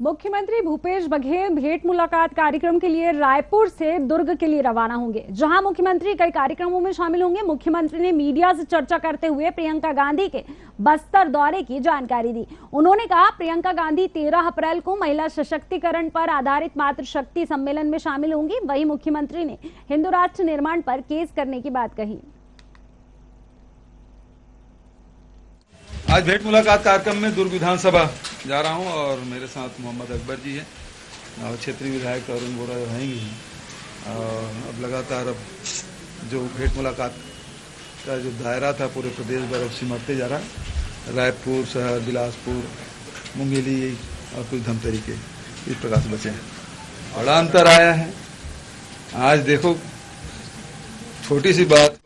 मुख्यमंत्री भूपेश बघेल भेंट मुलाकात कार्यक्रम के लिए रायपुर से दुर्ग के लिए रवाना होंगे। जहाँ मुख्यमंत्री कई कार्यक्रमों में शामिल होंगे। मुख्यमंत्री ने मीडिया से चर्चा करते हुए प्रियंका गांधी के बस्तर दौरे की जानकारी दी। उन्होंने कहा, प्रियंका गांधी 13 अप्रैल को महिला सशक्तिकरण पर आधारित मातृशक्ति सम्मेलन में शामिल होंगी। वही मुख्यमंत्री ने हिंदू राष्ट्र निर्माण पर केस करने की बात कही। आज भेंट मुलाकात कार्यक्रम में दुर्ग विधानसभा जा रहा हूँ और मेरे साथ मोहम्मद अकबर जी हैं, और क्षेत्रीय विधायक अरुण बोरा हैं ही हैं। अब लगातार अब जो भेंट मुलाकात का जो दायरा था पूरे प्रदेश भर अब सिमटते जा रहा है। रायपुर, शहर, बिलासपुर, मुंगेली और कुछ धमतरी के इस प्रकार से बचे हैं। बड़ा अंतर आया है। आज देखो, छोटी सी बात